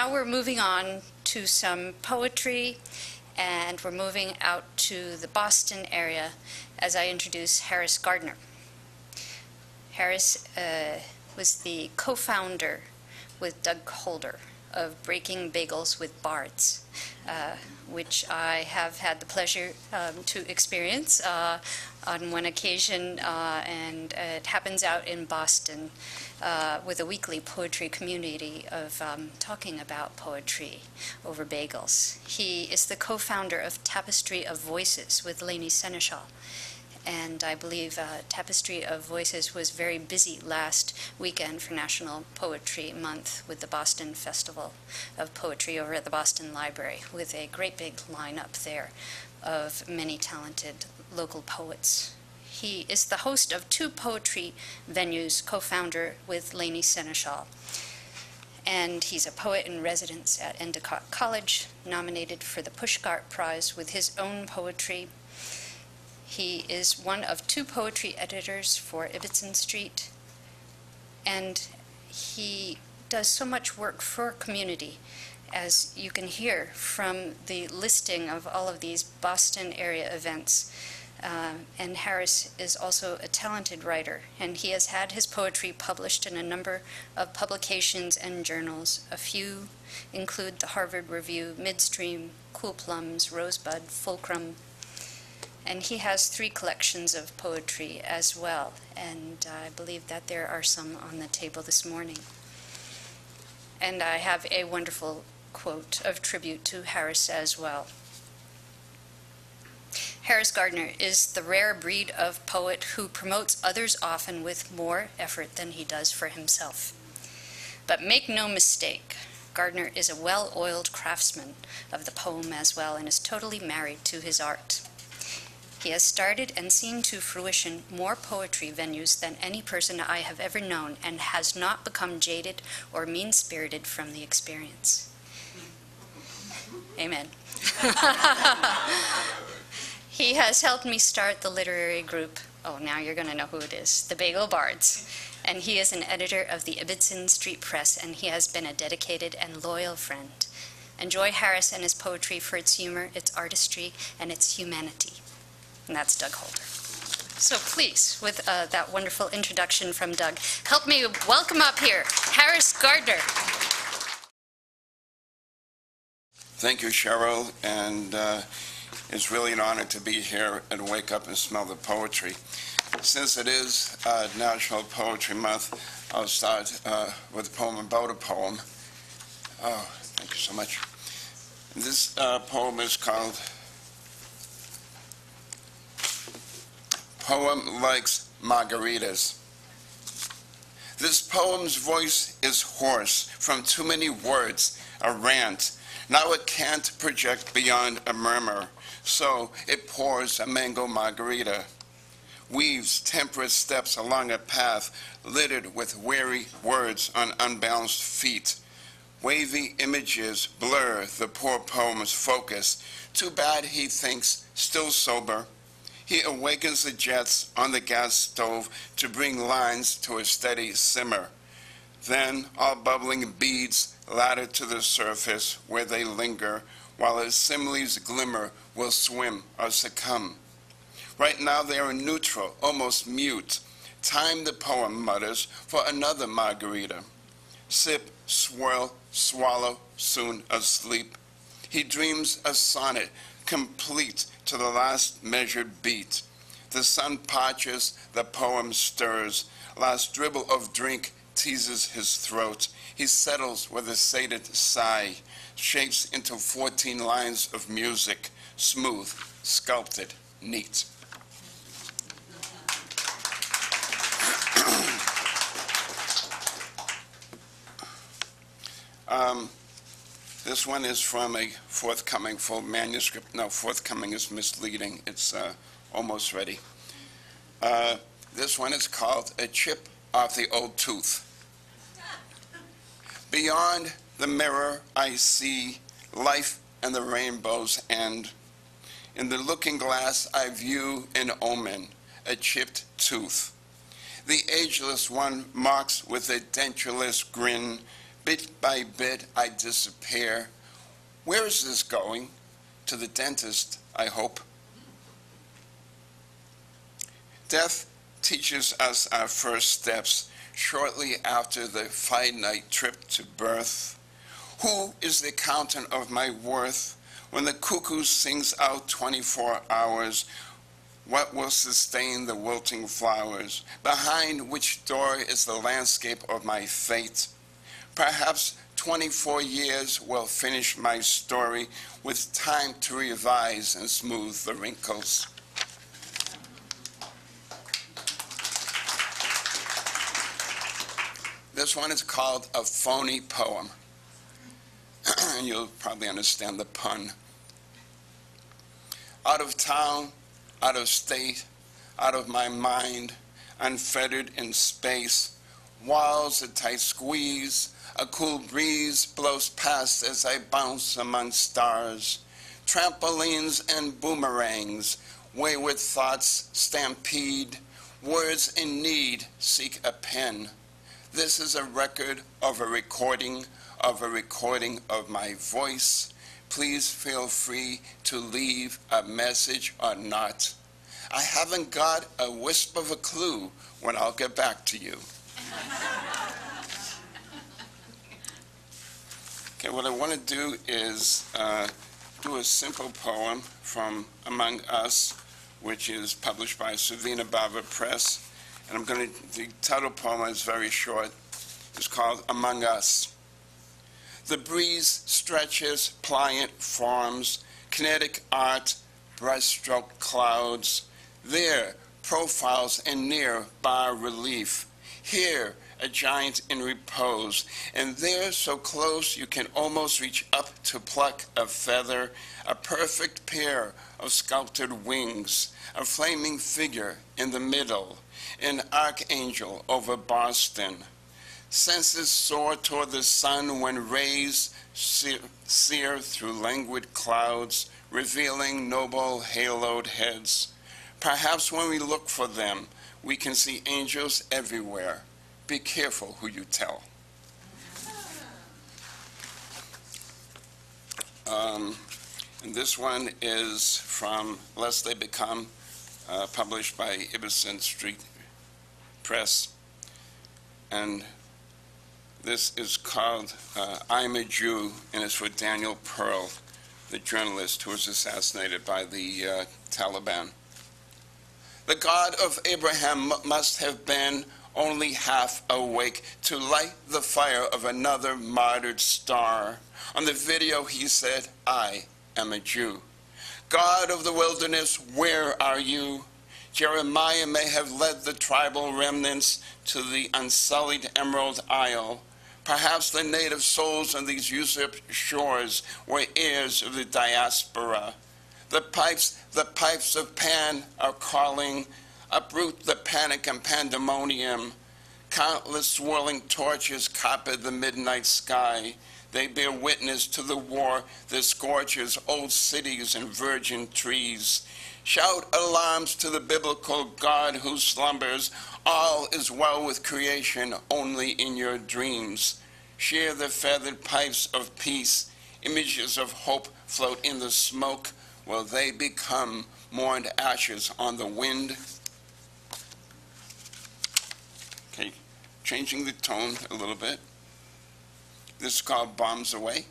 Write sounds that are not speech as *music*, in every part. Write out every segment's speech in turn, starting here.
Now we're moving on to some poetry, and we're moving out to the Boston area as I introduce Harris Gardner. Harris uh, was the co founder with Doug Holder of Breaking Bagels with Bards, uh, which I have had the pleasure um, to experience uh, on one occasion, uh, and it happens out in Boston uh, with a weekly poetry community of um, talking about poetry over bagels. He is the co founder of Tapestry of Voices with Lainie Senechal and I believe uh, Tapestry of Voices was very busy last weekend for National Poetry Month with the Boston Festival of Poetry over at the Boston Library, with a great big lineup there of many talented local poets. He is the host of two poetry venues, co founder with Lainie Senechal. And he's a poet in residence at Endicott College, nominated for the Pushcart Prize with his own poetry he is one of two poetry editors for Ibbotson Street, and he does so much work for community, as you can hear from the listing of all of these Boston area events. Uh, and Harris is also a talented writer, and he has had his poetry published in a number of publications and journals. A few include the Harvard Review, Midstream, Cool Plums, Rosebud, Fulcrum, and he has three collections of poetry as well, and I believe that there are some on the table this morning. And I have a wonderful quote of tribute to Harris as well. Harris Gardner is the rare breed of poet who promotes others often with more effort than he does for himself. But make no mistake, Gardner is a well oiled craftsman of the poem as well and is totally married to his art. He has started and seen to fruition more poetry venues than any person I have ever known and has not become jaded or mean spirited from the experience. Amen. *laughs* he has helped me start the literary group. Oh, now you're going to know who it is the Bagel Bards. And he is an editor of the Ibbotson Street Press, and he has been a dedicated and loyal friend. Enjoy Harris and his poetry for its humor, its artistry, and its humanity and that's Doug Holder. So please, with uh, that wonderful introduction from Doug, help me welcome up here Harris Gardner. Thank you, Cheryl, and uh, it's really an honor to be here and wake up and smell the poetry. Since it is uh, National Poetry Month, I'll start uh, with a poem about a poem. Oh, thank you so much. This uh, poem is called poem likes margaritas. This poem's voice is hoarse from too many words, a rant. Now it can't project beyond a murmur, so it pours a mango margarita. Weaves temperate steps along a path littered with weary words on unbalanced feet. Wavy images blur the poor poem's focus. Too bad he thinks, still sober, he awakens the jets on the gas stove to bring lines to a steady simmer. Then all bubbling beads ladder to the surface where they linger, while his similes glimmer will swim or succumb. Right now they are neutral, almost mute. Time, the poem mutters, for another margarita. Sip, swirl, swallow, soon asleep. He dreams a sonnet, complete to the last measured beat. The sun parches, the poem stirs. Last dribble of drink teases his throat. He settles with a sated sigh, shapes into 14 lines of music, smooth, sculpted, neat. *clears throat* um, this one is from a forthcoming full manuscript. No, forthcoming is misleading. It's uh, almost ready. Uh, this one is called A Chip Off the Old Tooth. Beyond the mirror, I see life and the rainbow's end. In the looking glass, I view an omen, a chipped tooth. The ageless one marks with a dentureless grin Bit by bit, I disappear. Where is this going? To the dentist, I hope. Death teaches us our first steps shortly after the finite trip to birth. Who is the accountant of my worth? When the cuckoo sings out 24 hours, what will sustain the wilting flowers? Behind which door is the landscape of my fate? Perhaps 24 years will finish my story with time to revise and smooth the wrinkles. This one is called A Phony Poem. *clears throat* you'll probably understand the pun. Out of town, out of state, out of my mind, unfettered in space, walls a tight squeeze, a cool breeze blows past as I bounce among stars. Trampolines and boomerangs, wayward thoughts stampede, words in need seek a pen. This is a record of a recording of a recording of my voice. Please feel free to leave a message or not. I haven't got a wisp of a clue when I'll get back to you. *laughs* okay, what I want to do is uh, do a simple poem from Among Us, which is published by Savina Bava Press. And I'm going to, the title poem is very short. It's called Among Us. The breeze stretches pliant forms, kinetic art, brushstroke clouds. There, profiles and near bas relief. Here, a giant in repose. And there, so close you can almost reach up to pluck a feather, a perfect pair of sculpted wings, a flaming figure in the middle, an archangel over Boston. Senses soar toward the sun when rays sear, sear through languid clouds, revealing noble haloed heads. Perhaps when we look for them, we can see angels everywhere. Be careful who you tell. Um, and this one is from Lest They Become, uh, published by Ibbotson Street Press. And this is called uh, I'm a Jew, and it's for Daniel Pearl, the journalist who was assassinated by the uh, Taliban. The God of Abraham must have been only half awake to light the fire of another martyred star. On the video, he said, I am a Jew. God of the wilderness, where are you? Jeremiah may have led the tribal remnants to the unsullied Emerald Isle. Perhaps the native souls on these usurped shores were heirs of the diaspora. The pipes, the pipes of Pan are calling, uproot the panic and pandemonium. Countless swirling torches copper the midnight sky. They bear witness to the war that scorches old cities and virgin trees. Shout alarms to the biblical God who slumbers. All is well with creation only in your dreams. Share the feathered pipes of peace. Images of hope float in the smoke. Will they become mourned ashes on the wind? Okay, changing the tone a little bit. This is called Bombs Away.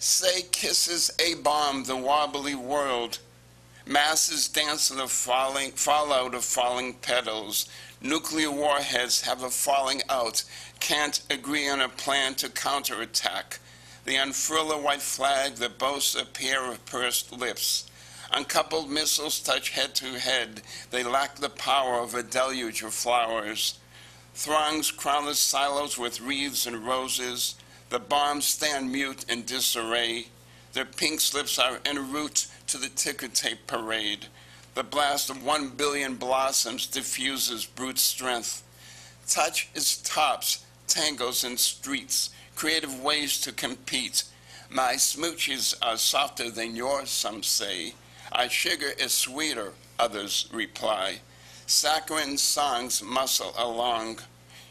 Say kisses a bomb, the wobbly world. Masses dance in the falling, fallout of falling petals. Nuclear warheads have a falling out, can't agree on a plan to counterattack. They unfurl a white flag that boasts a pair of pursed lips. Uncoupled missiles touch head to head. They lack the power of a deluge of flowers. Throngs crown the silos with wreaths and roses. The bombs stand mute in disarray. Their pink slips are en route to the ticker tape parade. The blast of one billion blossoms diffuses brute strength. Touch its tops, tangos in streets, creative ways to compete. My smooches are softer than yours, some say. Our sugar is sweeter, others reply. Saccharine songs muscle along.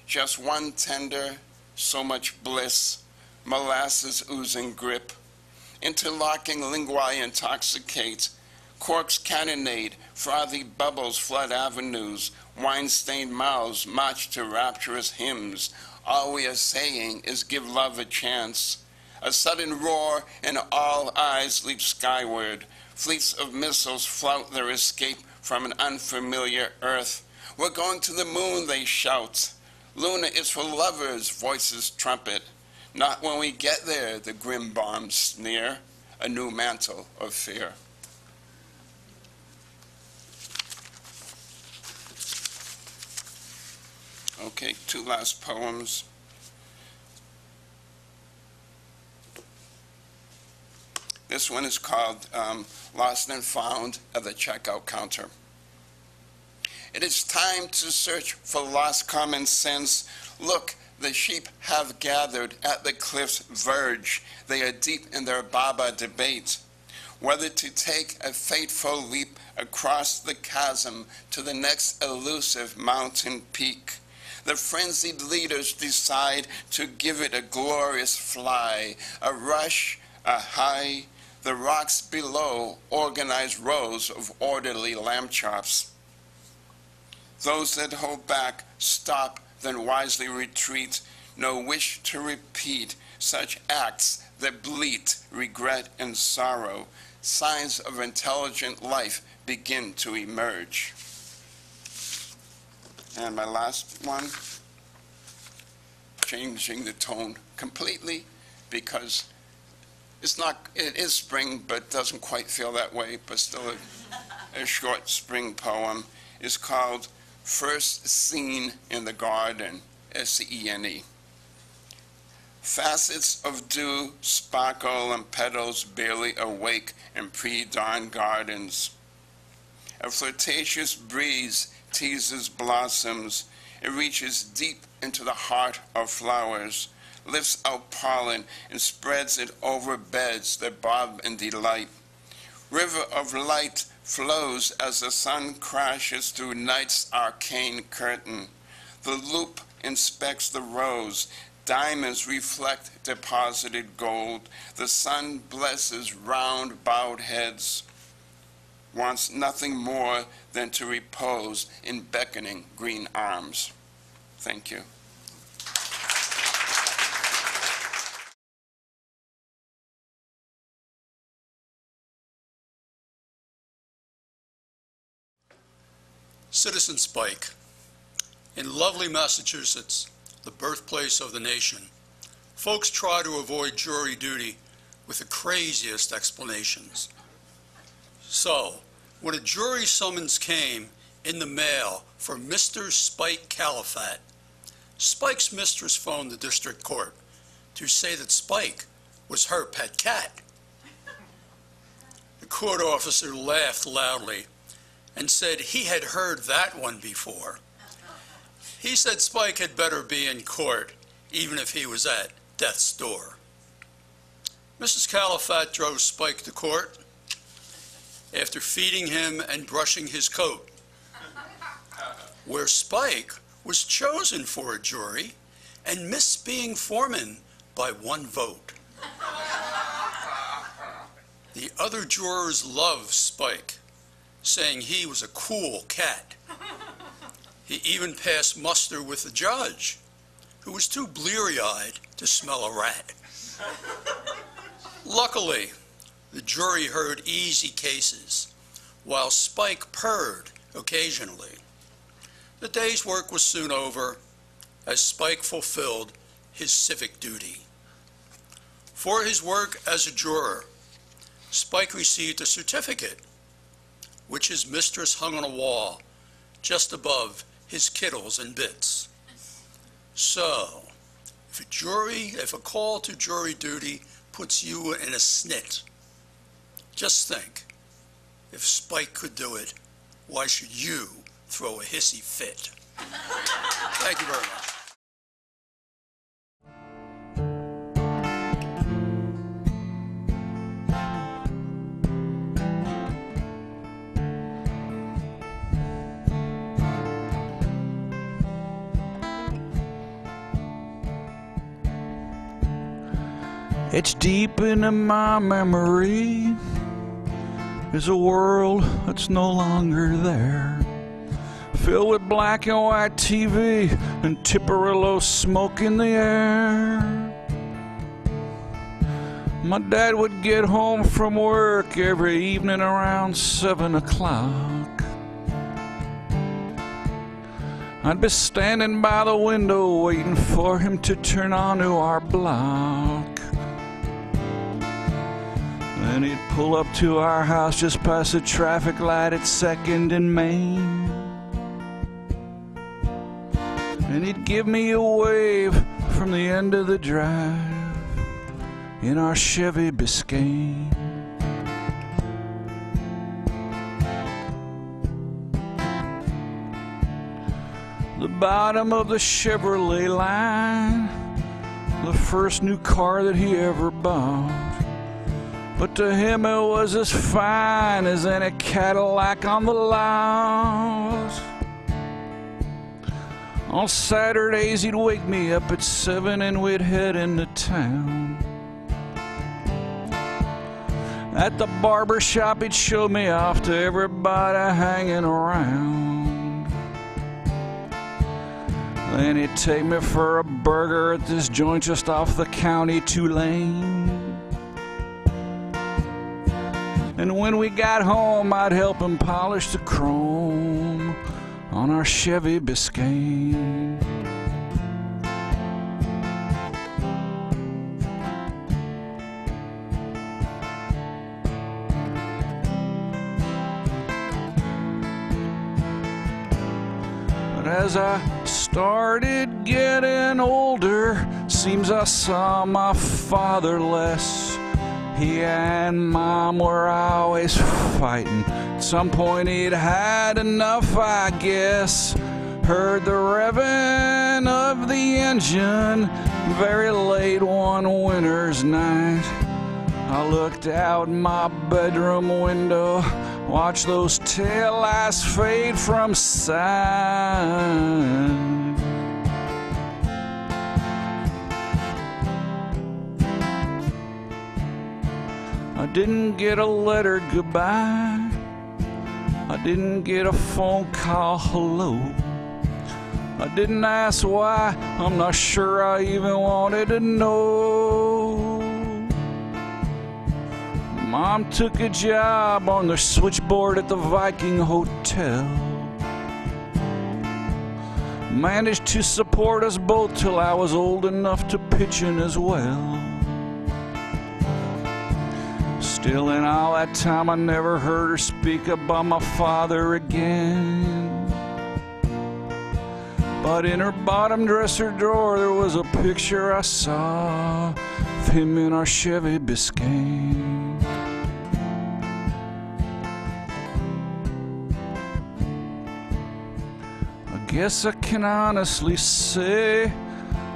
Just one tender, so much bliss, molasses oozing grip, interlocking linguae intoxicate, corks cannonade, frothy bubbles flood avenues, wine-stained mouths march to rapturous hymns. All we are saying is give love a chance. A sudden roar and all eyes leap skyward. Fleets of missiles flout their escape from an unfamiliar earth. We're going to the moon, they shout. Luna is for lovers, voices trumpet. Not when we get there, the grim bombs near, a new mantle of fear. Okay, two last poems. This one is called um, Lost and Found at the Checkout Counter. It is time to search for lost common sense. Look, the sheep have gathered at the cliff's verge. They are deep in their Baba debate. Whether to take a fateful leap across the chasm to the next elusive mountain peak. The frenzied leaders decide to give it a glorious fly, a rush, a high. The rocks below organize rows of orderly lamb chops. Those that hold back stop, then wisely retreat, no wish to repeat such acts that bleat regret and sorrow. Signs of intelligent life begin to emerge. And my last one, changing the tone completely because it's not, it is spring, but doesn't quite feel that way, but still a, a short spring poem, is called First seen in the Garden, S-E-N-E. Facets of dew sparkle and petals barely awake in pre-dawn gardens. A flirtatious breeze teases blossoms. It reaches deep into the heart of flowers, lifts out pollen, and spreads it over beds that bob in delight. River of light flows as the sun crashes through night's arcane curtain. The loupe inspects the rose. Diamonds reflect deposited gold. The sun blesses round bowed heads wants nothing more than to repose in beckoning green arms. Thank you. Citizen Spike. In lovely Massachusetts, the birthplace of the nation, folks try to avoid jury duty with the craziest explanations. So, when a jury summons came in the mail for Mr. Spike Califat, Spike's mistress phoned the district court to say that Spike was her pet cat. The court officer laughed loudly and said he had heard that one before. He said Spike had better be in court, even if he was at death's door. Mrs. Califat drove Spike to court after feeding him and brushing his coat, where Spike was chosen for a jury and missed being foreman by one vote. The other jurors loved Spike, saying he was a cool cat. He even passed muster with the judge, who was too bleary-eyed to smell a rat. Luckily, the jury heard easy cases, while Spike purred occasionally. The day's work was soon over as Spike fulfilled his civic duty. For his work as a juror, Spike received a certificate, which his mistress hung on a wall just above his Kibbles and bits. So, if a jury, if a call to jury duty puts you in a snit, just think, if Spike could do it, why should you throw a hissy fit? Thank you very much. It's deep into my memory is a world that's no longer there. Filled with black and white TV and Tiparillo smoke in the air. My dad would get home from work every evening around seven o'clock. I'd be standing by the window waiting for him to turn onto our block. Then he'd pull up to our house just past the traffic light at Second and Main. And he'd give me a wave from the end of the drive in our Chevy Biscayne. The bottom of the Chevrolet line, the first new car that he ever bought. But to him it was as fine as any Cadillac on the lot. On Saturdays he'd wake me up at seven and we'd head into town. At the barber shop he'd show me off to everybody hanging around. Then he'd take me for a burger at this joint just off the county two And when we got home, I'd help him polish the chrome on our Chevy Biscayne. But as I started getting older, seems I saw my father less. He and mom were always fighting. At some point, he'd had enough, I guess. Heard the revving of the engine very late one winter's night. I looked out my bedroom window, watched those taillights fade from sight. Didn't get a letter goodbye. I didn't get a phone call hello. I didn't ask why. I'm not sure I even wanted to know. Mom took a job on the switchboard at the Viking Hotel. Managed to support us both till I was old enough to pitch in as well. Still, in all that time, I never heard her speak about my father again. But in her bottom dresser drawer, there was a picture I saw of him in our Chevy Biscayne. I guess I can honestly say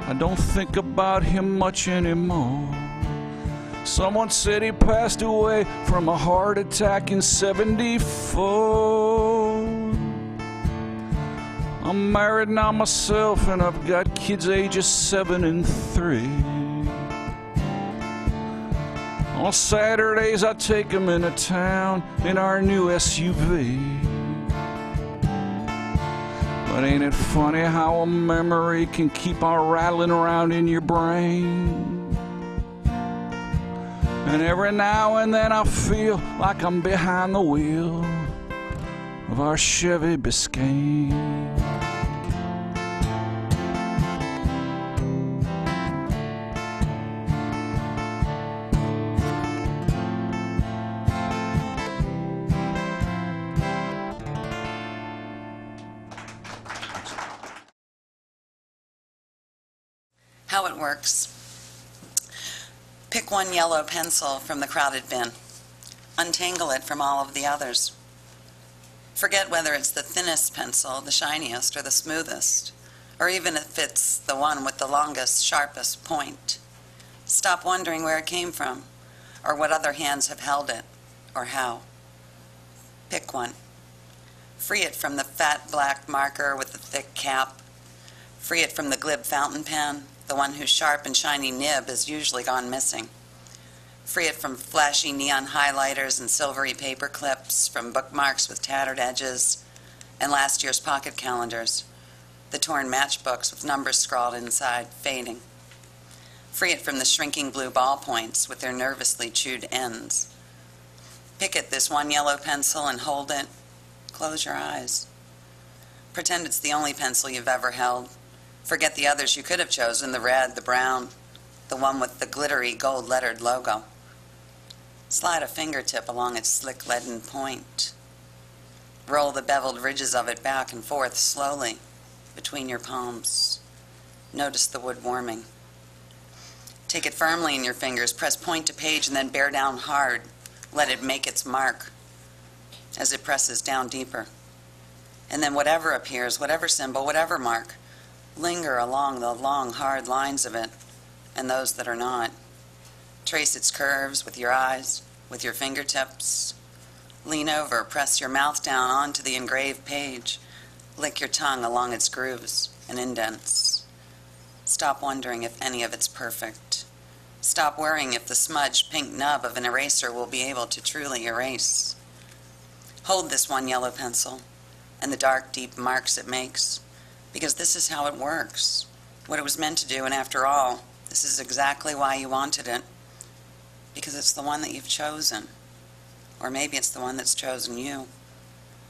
I don't think about him much anymore. Someone said he passed away from a heart attack in 74. I'm married now myself and I've got kids ages 7 and 3. On Saturdays I take them into town in our new SUV. But ain't it funny how a memory can keep on rattling around in your brain? And every now and then I feel like I'm behind the wheel of our Chevy Biscayne. How it works. Pick one yellow pencil from the crowded bin. Untangle it from all of the others. Forget whether it's the thinnest pencil, the shiniest, or the smoothest, or even if it's the one with the longest, sharpest point. Stop wondering where it came from, or what other hands have held it, or how. Pick one. Free it from the fat black marker with the thick cap. Free it from the glib fountain pen, the one whose sharp and shiny nib has usually gone missing. Free it from flashy neon highlighters and silvery paper clips, from bookmarks with tattered edges, and last year's pocket calendars, the torn matchbooks with numbers scrawled inside, fading. Free it from the shrinking blue ballpoints with their nervously chewed ends. Pick at this one yellow pencil and hold it. Close your eyes. Pretend it's the only pencil you've ever held. Forget the others you could have chosen the red, the brown, the one with the glittery gold lettered logo. Slide a fingertip along its slick leaden point. Roll the beveled ridges of it back and forth slowly between your palms. Notice the wood warming. Take it firmly in your fingers, press point to page, and then bear down hard. Let it make its mark as it presses down deeper. And then whatever appears, whatever symbol, whatever mark, linger along the long, hard lines of it and those that are not. Trace its curves with your eyes, with your fingertips. Lean over, press your mouth down onto the engraved page. Lick your tongue along its grooves and indents. Stop wondering if any of it's perfect. Stop worrying if the smudged pink nub of an eraser will be able to truly erase. Hold this one yellow pencil and the dark, deep marks it makes, because this is how it works, what it was meant to do, and after all, this is exactly why you wanted it, because it's the one that you've chosen. Or maybe it's the one that's chosen you.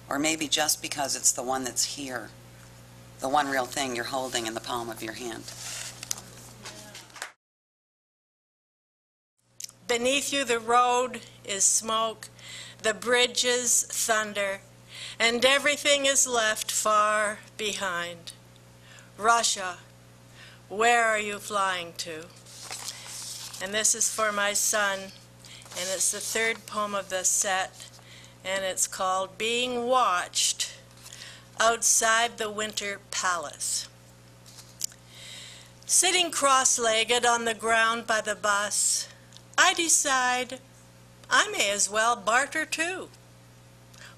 Or maybe just because it's the one that's here, the one real thing you're holding in the palm of your hand. Beneath you, the road is smoke, the bridges thunder, and everything is left far behind. Russia, where are you flying to? And this is for my son, and it's the third poem of the set, and it's called Being Watched Outside the Winter Palace. Sitting cross legged on the ground by the bus, I decide I may as well barter too.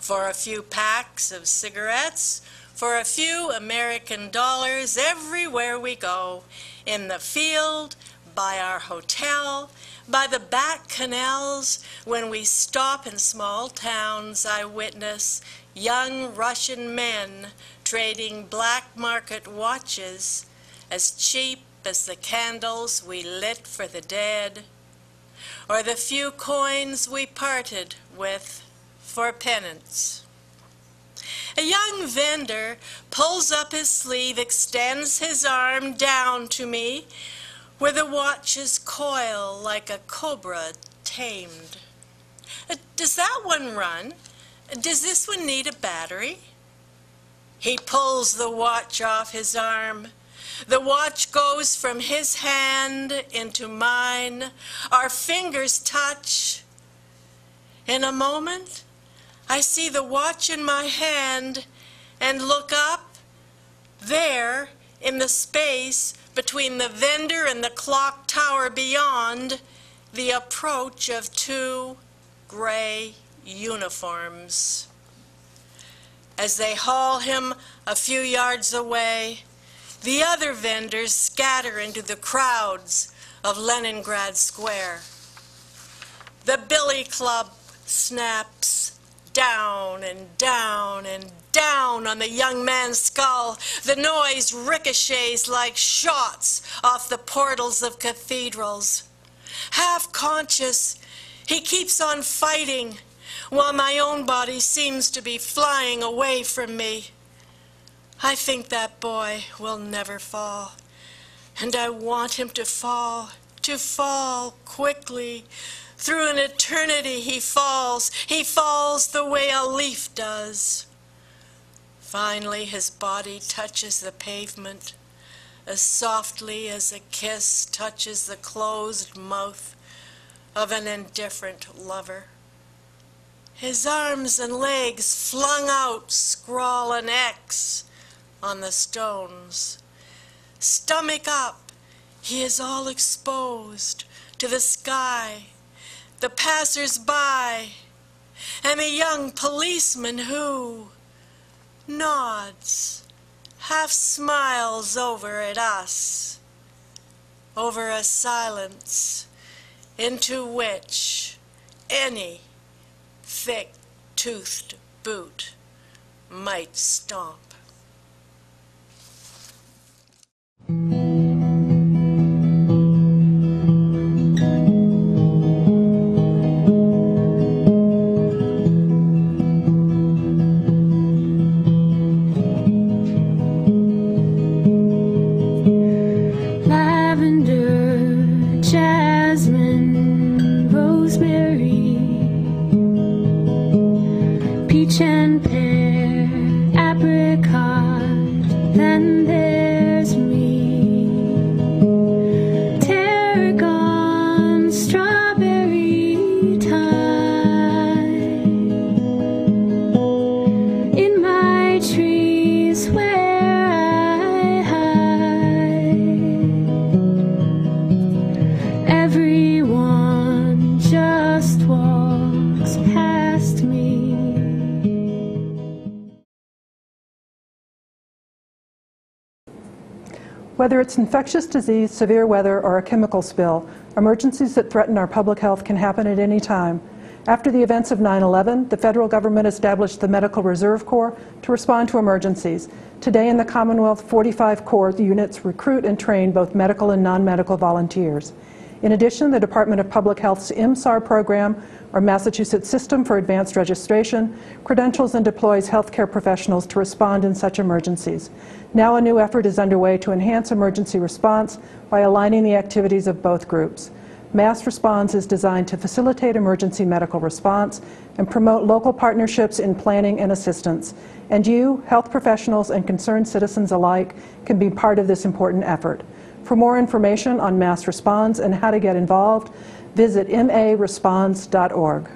For a few packs of cigarettes, for a few American dollars everywhere we go, in the field, by our hotel, by the back canals, when we stop in small towns, I witness young Russian men trading black market watches as cheap as the candles we lit for the dead, or the few coins we parted with for penance. A young vendor pulls up his sleeve, extends his arm down to me, where the watches coil like a cobra tamed. Uh, Does that one run? Does this one need a battery? He pulls the watch off his arm. The watch goes from his hand into mine. Our fingers touch. In a moment, I see the watch in my hand and look up. There, in the space between the vendor and the clock tower beyond, the approach of two gray uniforms. As they haul him a few yards away, the other vendors scatter into the crowds of Leningrad Square. The Billy Club snaps down and down and down on the young man's skull. The noise ricochets like shots off the portals of cathedrals. Half conscious, he keeps on fighting while my own body seems to be flying away from me. I think that boy will never fall, and I want him to fall, to fall quickly. Through an eternity he falls, he falls the way a leaf does. Finally, his body touches the pavement as softly as a kiss touches the closed mouth of an indifferent lover. His arms and legs flung out scrawl an X on the stones. Stomach up, he is all exposed to the sky, the passers-by, and a young policeman who nods, half smiles over at us, over a silence into which any thick-toothed boot might stomp. Whether it's infectious disease, severe weather, or a chemical spill, emergencies that threaten our public health can happen at any time. After the events of 9 11, the federal government established the Medical Reserve Corps to respond to emergencies. Today in the Commonwealth, 45 Corps units recruit and train both medical and non medical volunteers. In addition, the Department of Public Health's MSAR program, or Massachusetts System for Advanced Registration, credentials and deploys healthcare professionals to respond in such emergencies. Now a new effort is underway to enhance emergency response by aligning the activities of both groups. Mass Response is designed to facilitate emergency medical response and promote local partnerships in planning and assistance. And you, health professionals and concerned citizens alike, can be part of this important effort. For more information on Mass Response and how to get involved, visit maresponse.org.